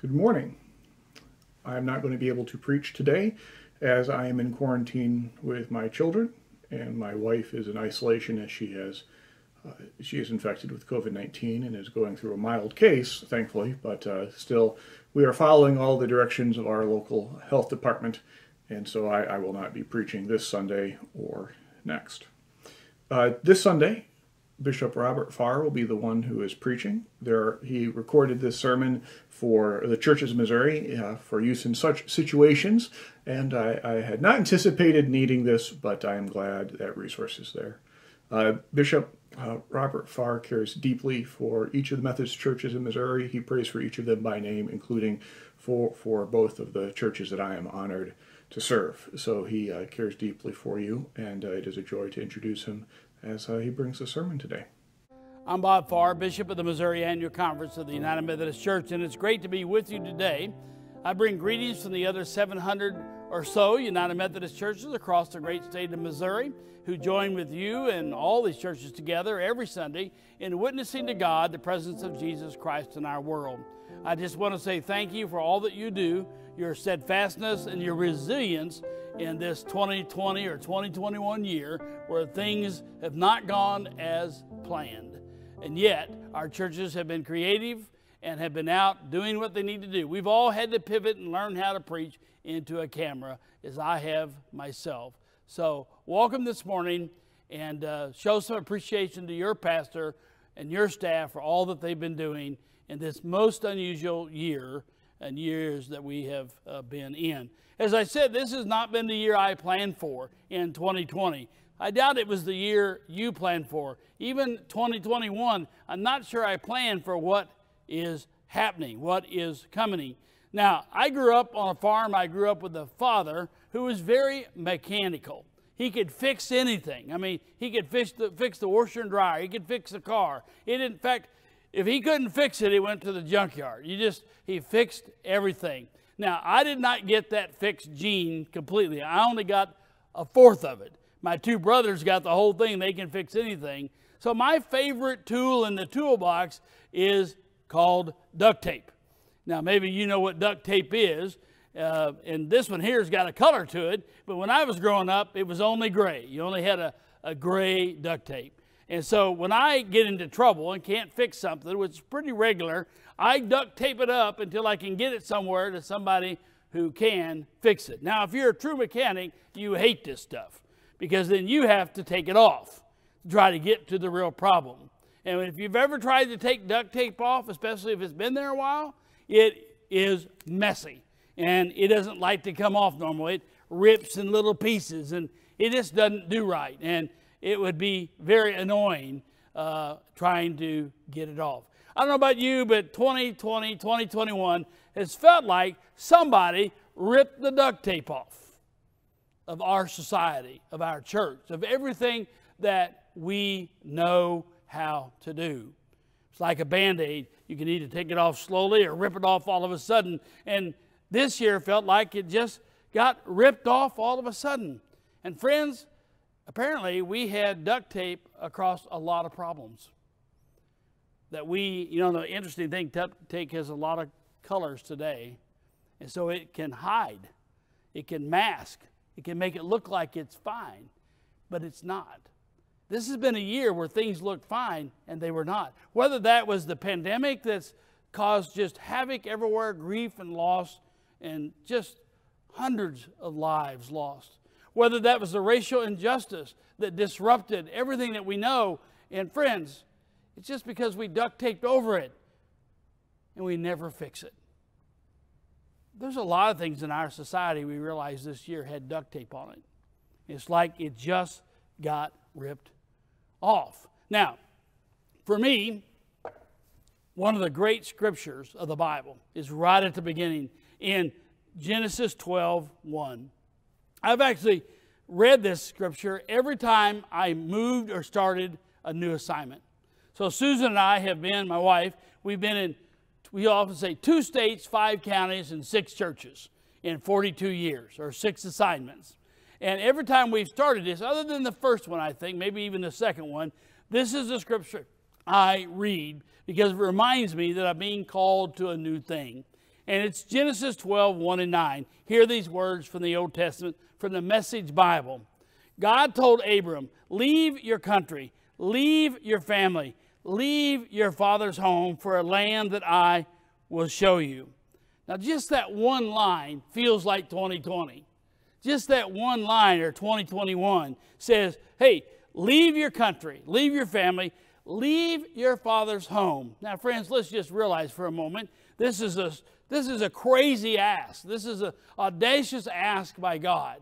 Good morning. I'm not going to be able to preach today as I am in quarantine with my children and my wife is in isolation as she has uh, she is infected with COVID-19 and is going through a mild case, thankfully, but uh, still we are following all the directions of our local health department and so I, I will not be preaching this Sunday or next. Uh, this Sunday Bishop Robert Farr will be the one who is preaching. There, he recorded this sermon for the churches of Missouri uh, for use in such situations, and I, I, had not anticipated needing this, but I am glad that resource is there. Uh, Bishop uh, Robert Farr cares deeply for each of the Methodist churches in Missouri. He prays for each of them by name, including for, for both of the churches that I am honored to serve. So he uh, cares deeply for you, and uh, it is a joy to introduce him as uh, he brings the sermon today. I'm Bob Farr, Bishop of the Missouri Annual Conference of the United Methodist Church, and it's great to be with you today. I bring greetings from the other 700 or so United Methodist churches across the great state of Missouri who join with you and all these churches together every Sunday in witnessing to God the presence of Jesus Christ in our world. I just want to say thank you for all that you do, your steadfastness and your resilience in this 2020 or 2021 year where things have not gone as planned. And yet, our churches have been creative and have been out doing what they need to do. We've all had to pivot and learn how to preach into a camera, as I have myself. So, welcome this morning and uh, show some appreciation to your pastor and your staff for all that they've been doing in this most unusual year and years that we have uh, been in. As I said, this has not been the year I planned for in 2020. I doubt it was the year you planned for. Even 2021, I'm not sure I planned for what is happening, what is coming. Now, I grew up on a farm. I grew up with a father who was very mechanical. He could fix anything. I mean, he could fix the, fix the washer and dryer. He could fix the car. It, in fact, if he couldn't fix it, he went to the junkyard. You just, he fixed everything. Now, I did not get that fixed gene completely. I only got a fourth of it. My two brothers got the whole thing. They can fix anything. So my favorite tool in the toolbox is called duct tape. Now, maybe you know what duct tape is. Uh, and this one here's got a color to it. But when I was growing up, it was only gray. You only had a, a gray duct tape. And so when I get into trouble and can't fix something, which is pretty regular, I duct tape it up until I can get it somewhere to somebody who can fix it. Now, if you're a true mechanic, you hate this stuff because then you have to take it off to try to get to the real problem. And if you've ever tried to take duct tape off, especially if it's been there a while, it is messy and it doesn't like to come off normally. It rips in little pieces and it just doesn't do right. And it would be very annoying uh, trying to get it off. I don't know about you, but 2020, 2021 has felt like somebody ripped the duct tape off of our society, of our church, of everything that we know how to do. It's like a band aid. You can either take it off slowly or rip it off all of a sudden. And this year felt like it just got ripped off all of a sudden. And friends, apparently we had duct tape across a lot of problems. That we, you know, the interesting thing, duct tape has a lot of colors today. And so it can hide, it can mask, it can make it look like it's fine, but it's not. This has been a year where things looked fine and they were not. Whether that was the pandemic that's caused just havoc everywhere, grief and loss, and just hundreds of lives lost whether that was the racial injustice that disrupted everything that we know. And friends, it's just because we duct taped over it and we never fix it. There's a lot of things in our society we realize this year had duct tape on it. It's like it just got ripped off. Now, for me, one of the great scriptures of the Bible is right at the beginning in Genesis 12 1. I've actually read this scripture every time I moved or started a new assignment. So Susan and I have been, my wife, we've been in, we often say two states, five counties, and six churches in 42 years, or six assignments. And every time we've started this, other than the first one, I think, maybe even the second one, this is the scripture I read because it reminds me that I'm being called to a new thing. And it's Genesis 12, 1 and 9. Hear these words from the Old Testament, from the Message Bible. God told Abram, Leave your country, leave your family, leave your father's home for a land that I will show you. Now, just that one line feels like 2020. Just that one line or 2021 says, Hey, leave your country, leave your family, leave your father's home. Now, friends, let's just realize for a moment this is a, this is a crazy ask. This is an audacious ask by God.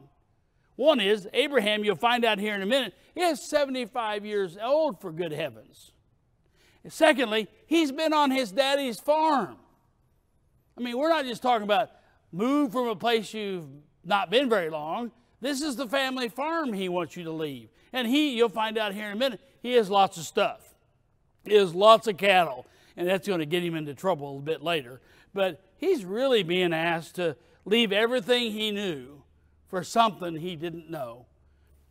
One is Abraham, you'll find out here in a minute, is 75 years old, for good heavens. secondly, he's been on his daddy's farm. I mean, we're not just talking about move from a place you've not been very long. This is the family farm he wants you to leave. And he, you'll find out here in a minute, he has lots of stuff. He has lots of cattle, and that's going to get him into trouble a bit later. But he's really being asked to leave everything he knew for something he didn't know.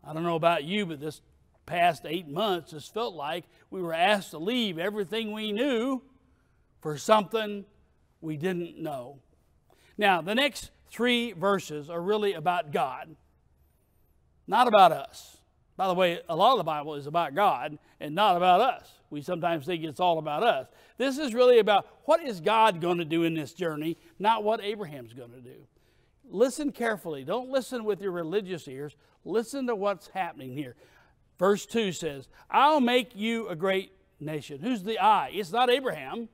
I don't know about you, but this past eight months has felt like we were asked to leave everything we knew for something we didn't know. Now, the next three verses are really about God, not about us. By the way, a lot of the Bible is about God and not about us. We sometimes think it's all about us. This is really about what is God going to do in this journey, not what Abraham's going to do. Listen carefully. Don't listen with your religious ears. Listen to what's happening here. Verse 2 says, I'll make you a great nation. Who's the I? It's not Abraham.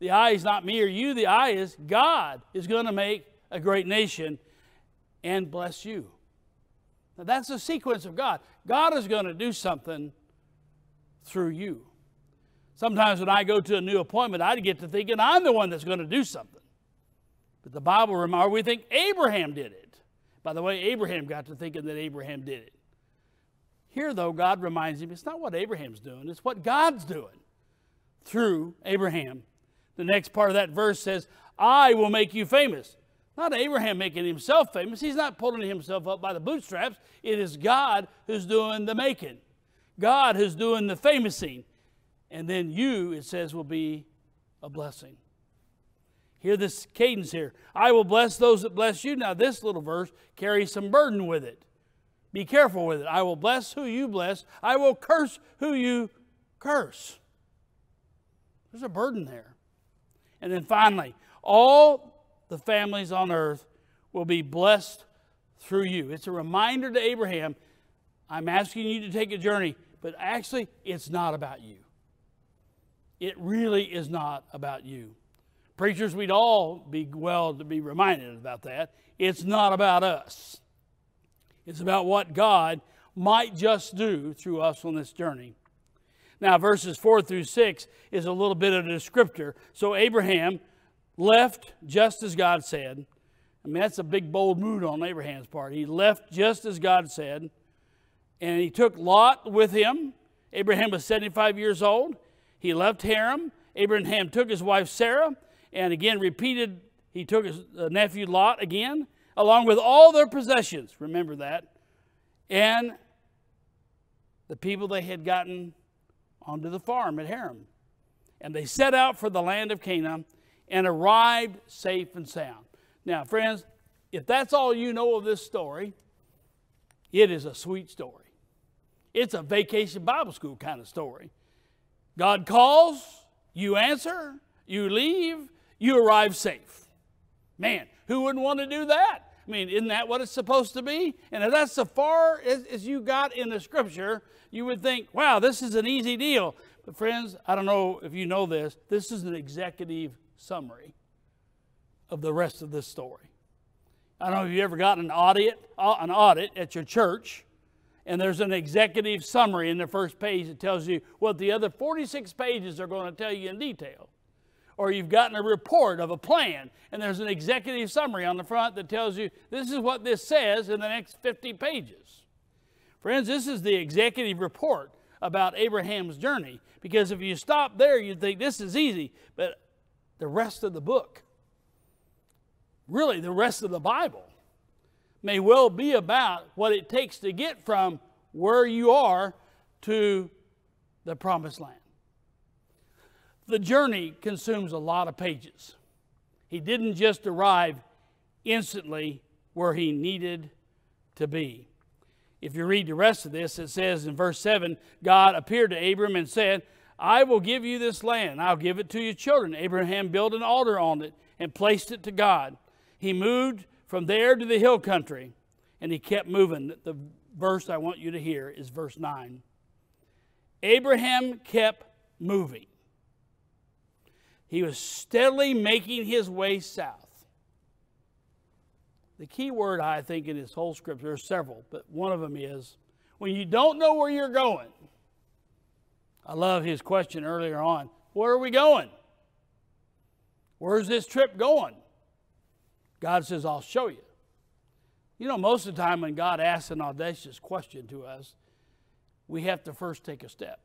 The I is not me or you. The I is God is going to make a great nation and bless you. Now, that's the sequence of God. God is going to do something through you. Sometimes when I go to a new appointment, I get to thinking I'm the one that's going to do something. But the Bible reminds we think Abraham did it. By the way, Abraham got to thinking that Abraham did it. Here, though, God reminds him it's not what Abraham's doing, it's what God's doing through Abraham. The next part of that verse says, I will make you famous. Not Abraham making himself famous. He's not pulling himself up by the bootstraps. It is God who's doing the making, God who's doing the famousing. And then you, it says, will be a blessing. Hear this cadence here. I will bless those that bless you. Now, this little verse carries some burden with it. Be careful with it. I will bless who you bless, I will curse who you curse. There's a burden there. And then finally, all the families on earth will be blessed through you. It's a reminder to Abraham I'm asking you to take a journey, but actually, it's not about you. It really is not about you. Preachers, we'd all be well to be reminded about that. It's not about us, it's about what God might just do through us on this journey. Now, verses 4 through 6 is a little bit of a descriptor. So, Abraham left just as God said. I mean, that's a big, bold move on Abraham's part. He left just as God said, and he took Lot with him. Abraham was 75 years old. He left Haran. Abraham took his wife Sarah, and again repeated, he took his uh, nephew Lot again, along with all their possessions. Remember that. And the people they had gotten onto the farm at Haran. And they set out for the land of Canaan and arrived safe and sound. Now, friends, if that's all you know of this story, it is a sweet story. It's a vacation Bible school kind of story. God calls, you answer, you leave, you arrive safe. Man, who wouldn't want to do that? I mean, isn't that what it's supposed to be? And if that's so far as, as you got in the scripture, you would think, wow, this is an easy deal. But, friends, I don't know if you know this, this is an executive summary of the rest of this story. I don't know if you ever got an audit, uh, an audit at your church, and there's an executive summary in the first page that tells you what the other 46 pages are going to tell you in detail. Or you've gotten a report of a plan, and there's an executive summary on the front that tells you this is what this says in the next 50 pages. Friends, this is the executive report about Abraham's journey. Because if you stop there, you'd think this is easy. But the rest of the book, really the rest of the Bible, may well be about what it takes to get from where you are to the promised land. The journey consumes a lot of pages. He didn't just arrive instantly where he needed to be. If you read the rest of this, it says in verse 7 God appeared to Abram and said, I will give you this land. I'll give it to your children. Abraham built an altar on it and placed it to God. He moved from there to the hill country and he kept moving. The verse I want you to hear is verse 9. Abraham kept moving. He was steadily making his way south. The key word, I think, in this whole scripture, there are several, but one of them is when you don't know where you're going. I love his question earlier on where are we going? Where's this trip going? God says, I'll show you. You know, most of the time when God asks an audacious question to us, we have to first take a step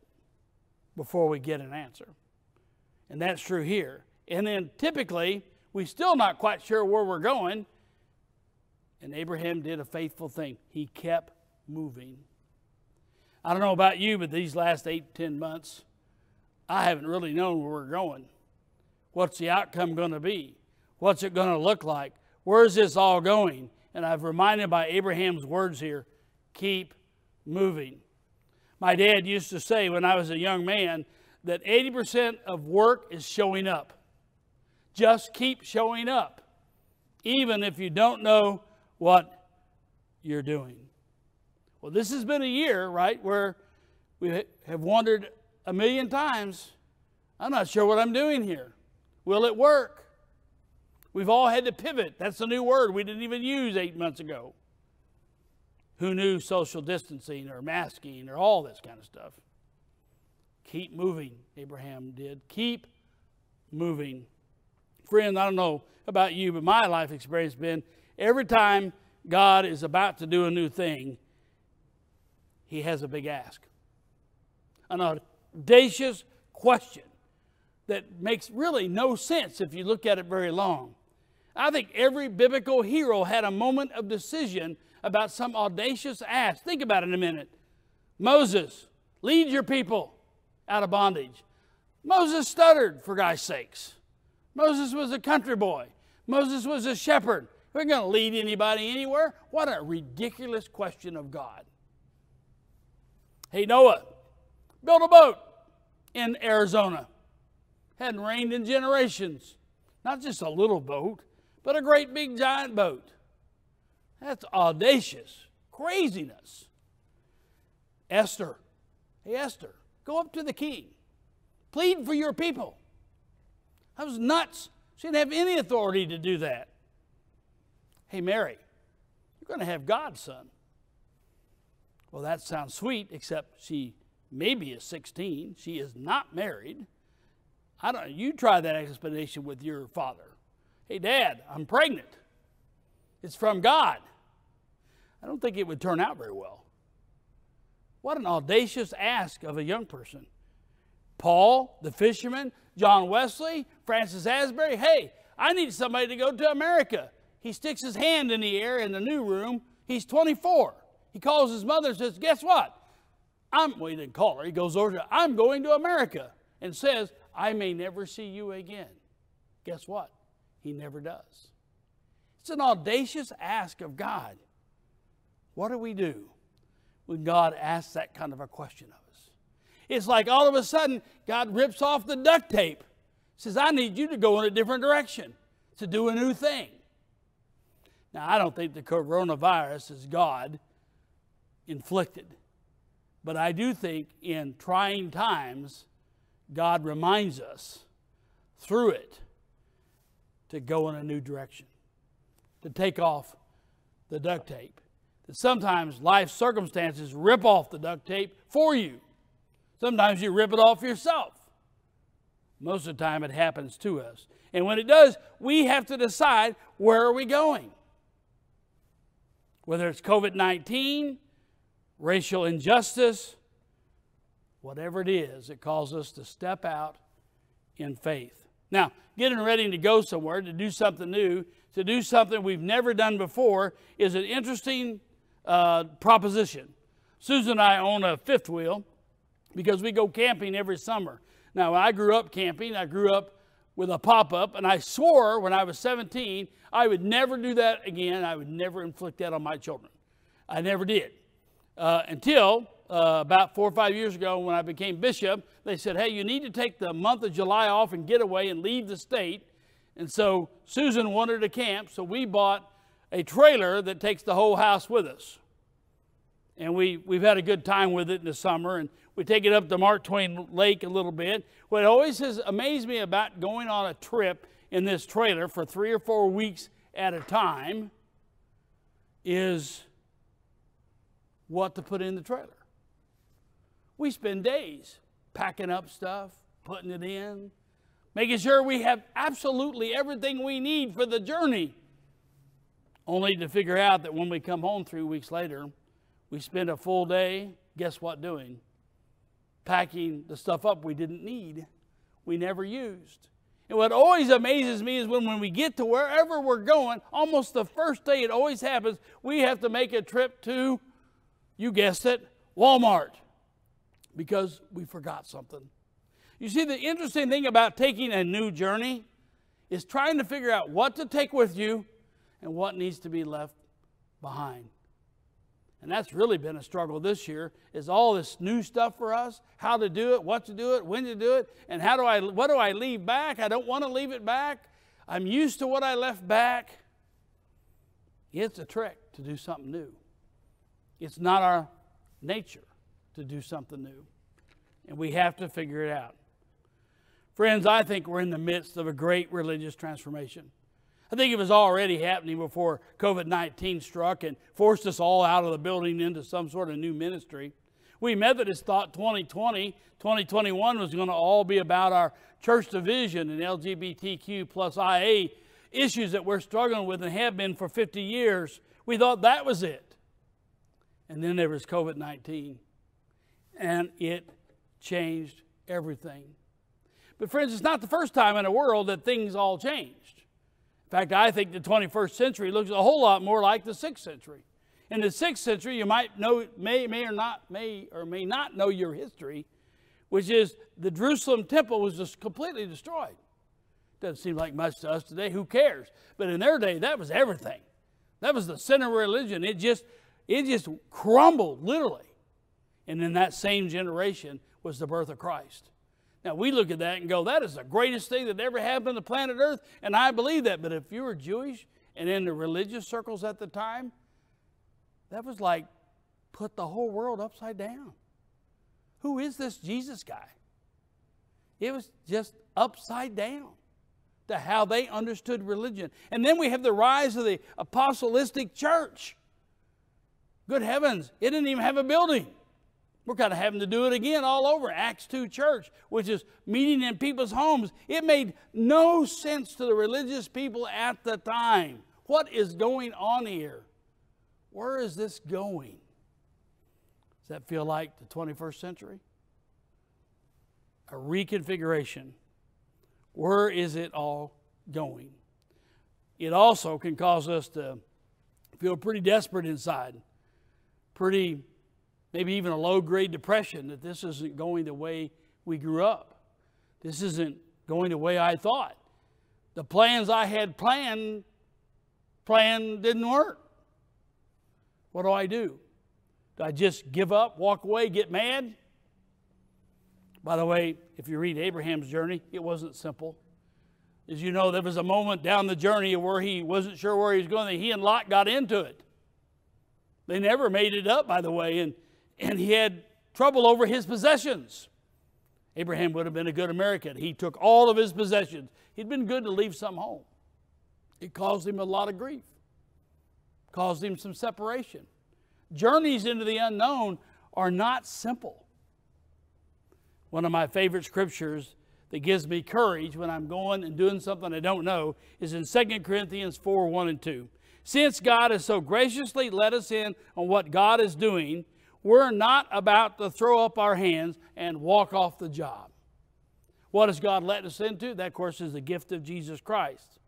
before we get an answer. And that's true here. And then typically, we're still not quite sure where we're going. And Abraham did a faithful thing. He kept moving. I don't know about you, but these last eight, ten months, I haven't really known where we're going. What's the outcome going to be? What's it going to look like? Where's this all going? And I've reminded by Abraham's words here keep moving. My dad used to say when I was a young man that 80% of work is showing up. Just keep showing up, even if you don't know what you're doing. Well, this has been a year, right, where we have wondered a million times I'm not sure what I'm doing here. Will it work? We've all had to pivot. That's a new word we didn't even use eight months ago. Who knew social distancing or masking or all this kind of stuff? Keep moving, Abraham did. Keep moving. Friend, I don't know about you, but my life experience has been every time God is about to do a new thing, he has a big ask. An audacious question that makes really no sense if you look at it very long. I think every biblical hero had a moment of decision about some audacious ask. Think about it in a minute. Moses, lead your people out of bondage. Moses stuttered, for God's sakes. Moses was a country boy. Moses was a shepherd. We're going to lead anybody anywhere? What a ridiculous question of God. Hey, Noah, build a boat in Arizona. Hadn't rained in generations. Not just a little boat, but a great big giant boat. That's audacious craziness. Esther, hey, Esther, go up to the king. Plead for your people. That was nuts. She didn't have any authority to do that. Hey, Mary, you're going to have God's son. Well, that sounds sweet, except she maybe is 16. She is not married. I don't you try that explanation with your father. Hey, Dad, I'm pregnant. It's from God. I don't think it would turn out very well. What an audacious ask of a young person. Paul, the fisherman, John Wesley, Francis Asbury, hey, I need somebody to go to America. He sticks his hand in the air in the new room. He's 24. He calls his mother and says, Guess what? I'm, well, he didn't call her. He goes over to, I'm going to America and says, I may never see you again. Guess what? He never does. It's an audacious ask of God. What do we do when God asks that kind of a question of us? It's like all of a sudden God rips off the duct tape, says, I need you to go in a different direction to do a new thing. Now, I don't think the coronavirus is God inflicted, but I do think in trying times, God reminds us through it to go in a new direction, to take off the duct tape. That sometimes life circumstances rip off the duct tape for you. Sometimes you rip it off yourself. Most of the time it happens to us. And when it does, we have to decide where are we going? Whether it's COVID 19, racial injustice, whatever it is, it calls us to step out in faith. Now, getting ready to go somewhere, to do something new, to do something we've never done before is an interesting uh, proposition. Susan and I own a fifth wheel because we go camping every summer. Now, I grew up camping. I grew up with a pop up, and I swore when I was 17 I would never do that again. I would never inflict that on my children. I never did. Uh, until uh, about four or five years ago when I became bishop, they said, hey, you need to take the month of July off and get away and leave the state. And so Susan wanted a camp, so we bought a trailer that takes the whole house with us. And we, we've had a good time with it in the summer, and we take it up to Mark Twain Lake a little bit. What always has amazed me about going on a trip in this trailer for three or four weeks at a time is what to put in the trailer. We spend days packing up stuff, putting it in, making sure we have absolutely everything we need for the journey, only to figure out that when we come home three weeks later, we spend a full day, guess what, doing? Packing the stuff up we didn't need, we never used. And what always amazes me is when, when we get to wherever we're going, almost the first day it always happens, we have to make a trip to, you guessed it, Walmart because we forgot something. You see, the interesting thing about taking a new journey is trying to figure out what to take with you and what needs to be left behind. And that's really been a struggle this year is all this new stuff for us, how to do it, what to do it, when to do it, and how do I what do I leave back? I don't want to leave it back. I'm used to what I left back. It's a trick to do something new. It's not our nature to do something new. And we have to figure it out. Friends, I think we're in the midst of a great religious transformation. I think it was already happening before COVID 19 struck and forced us all out of the building into some sort of new ministry. We Methodists thought 2020, 2021 was going to all be about our church division and LGBTQ plus IA issues that we're struggling with and have been for 50 years. We thought that was it. And then there was COVID 19, and it changed everything. But, friends, it's not the first time in the world that things all changed. In fact, I think the 21st century looks a whole lot more like the 6th century. In the 6th century, you might know, may, may or not, may or may not know your history, which is the Jerusalem temple was just completely destroyed. Doesn't seem like much to us today. Who cares? But in their day, that was everything. That was the center of religion. It just, it just crumbled, literally. And in that same generation was the birth of Christ. Now, we look at that and go, that is the greatest thing that ever happened to planet Earth, and I believe that. But if you were Jewish and in the religious circles at the time, that was like put the whole world upside down. Who is this Jesus guy? It was just upside down to how they understood religion. And then we have the rise of the apostolistic church. Good heavens, it didn't even have a building. We're kind of having to do it again all over. Acts 2 church, which is meeting in people's homes. It made no sense to the religious people at the time. What is going on here? Where is this going? Does that feel like the 21st century? A reconfiguration. Where is it all going? It also can cause us to feel pretty desperate inside, pretty maybe even a low grade depression that this isn't going the way we grew up. This isn't going the way I thought. The plans I had planned, plan didn't work. What do I do? Do I just give up, walk away, get mad? By the way, if you read Abraham's journey, it wasn't simple. As you know, there was a moment down the journey where he wasn't sure where he was going, he and Lot got into it. They never made it up, by the way, and and he had trouble over his possessions. Abraham would have been a good American. He took all of his possessions. He'd been good to leave some home. It caused him a lot of grief, caused him some separation. Journeys into the unknown are not simple. One of my favorite scriptures that gives me courage when I'm going and doing something I don't know is in 2 Corinthians 4 1 and 2. Since God has so graciously let us in on what God is doing, we're not about to throw up our hands and walk off the job. What has God let us into? That, of course, is the gift of Jesus Christ.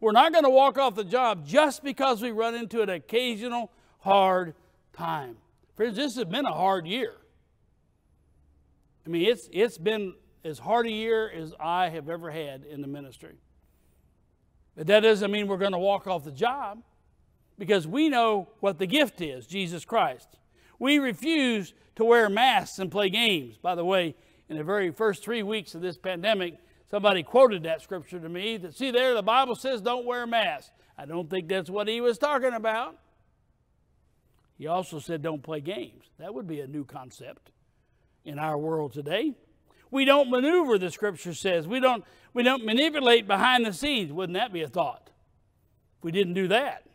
We're not going to walk off the job just because we run into an occasional hard time. Friends, this has been a hard year. I mean, it's, it's been as hard a year as I have ever had in the ministry. But that doesn't mean we're going to walk off the job because we know what the gift is Jesus Christ. We refuse to wear masks and play games. By the way, in the very first three weeks of this pandemic, somebody quoted that scripture to me that, see, there, the Bible says don't wear masks. I don't think that's what he was talking about. He also said don't play games. That would be a new concept in our world today. We don't maneuver, the scripture says. We don't, we don't manipulate behind the scenes. Wouldn't that be a thought? If we didn't do that.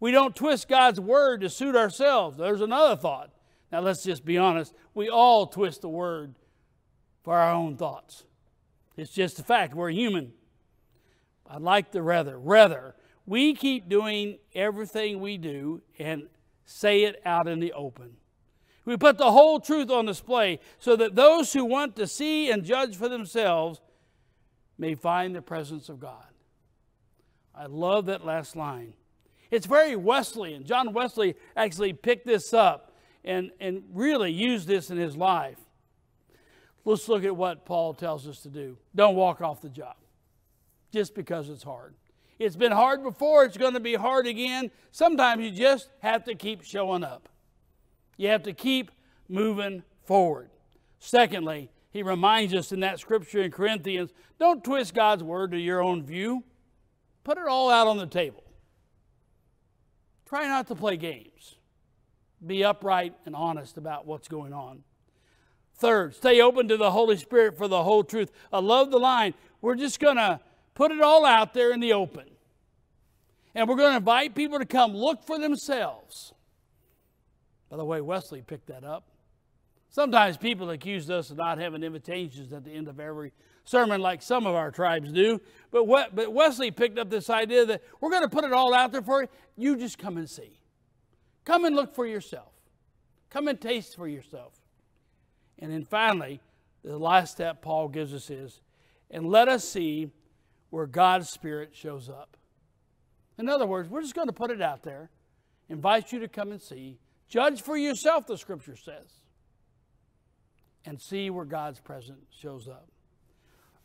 We don't twist God's word to suit ourselves. There's another thought. Now, let's just be honest. We all twist the word for our own thoughts. It's just a fact. We're human. I'd like the rather. Rather, we keep doing everything we do and say it out in the open. We put the whole truth on display so that those who want to see and judge for themselves may find the presence of God. I love that last line. It's very Wesleyan. John Wesley actually picked this up and, and really used this in his life. Let's look at what Paul tells us to do. Don't walk off the job just because it's hard. It's been hard before, it's going to be hard again. Sometimes you just have to keep showing up. You have to keep moving forward. Secondly, he reminds us in that scripture in Corinthians don't twist God's word to your own view, put it all out on the table. Try not to play games. Be upright and honest about what's going on. Third, stay open to the Holy Spirit for the whole truth. I love the line. We're just going to put it all out there in the open. And we're going to invite people to come look for themselves. By the way, Wesley picked that up. Sometimes people accuse us of not having invitations at the end of every sermon like some of our tribes do. But, but Wesley picked up this idea that we're going to put it all out there for you. You just come and see. Come and look for yourself. Come and taste for yourself. And then finally, the last step Paul gives us is, and let us see where God's Spirit shows up. In other words, we're just going to put it out there, invite you to come and see, judge for yourself, the scripture says, and see where God's presence shows up.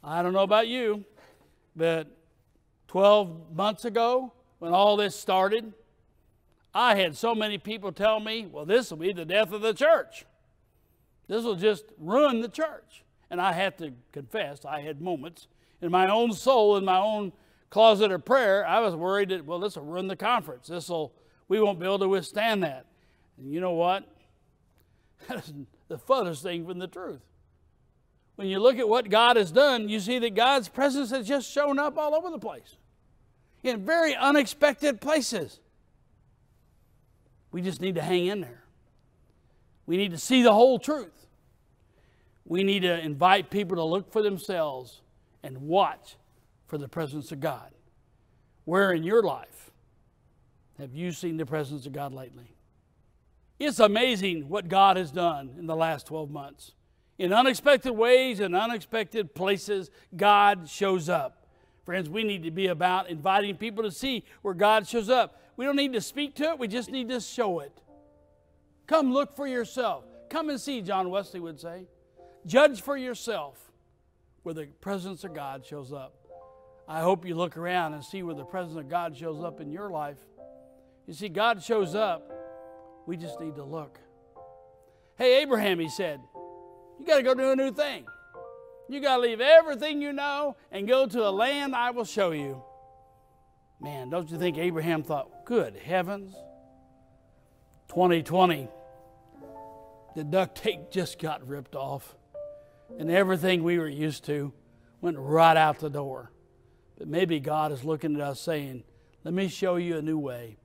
I don't know about you, but 12 months ago, when all this started, I had so many people tell me, well, this will be the death of the church. This will just ruin the church. And I have to confess, I had moments in my own soul, in my own closet of prayer, I was worried that, well, this will ruin the conference. This will, we won't be able to withstand that. And you know what? That's the furthest thing from the truth. When you look at what God has done, you see that God's presence has just shown up all over the place in very unexpected places. We just need to hang in there. We need to see the whole truth. We need to invite people to look for themselves and watch for the presence of God. Where in your life have you seen the presence of God lately? It's amazing what God has done in the last 12 months. In unexpected ways and unexpected places, God shows up. Friends, we need to be about inviting people to see where God shows up. We don't need to speak to it, we just need to show it. Come look for yourself. Come and see, John Wesley would say. Judge for yourself where the presence of God shows up. I hope you look around and see where the presence of God shows up in your life. You see, God shows up. We just need to look. Hey, Abraham, he said, you got to go do a new thing. You got to leave everything you know and go to a land I will show you. Man, don't you think Abraham thought, good heavens? 2020, the duct tape just got ripped off and everything we were used to went right out the door. But maybe God is looking at us saying, Let me show you a new way,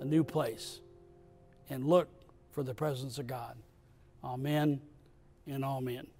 a new place, and look for the presence of God. Amen and amen.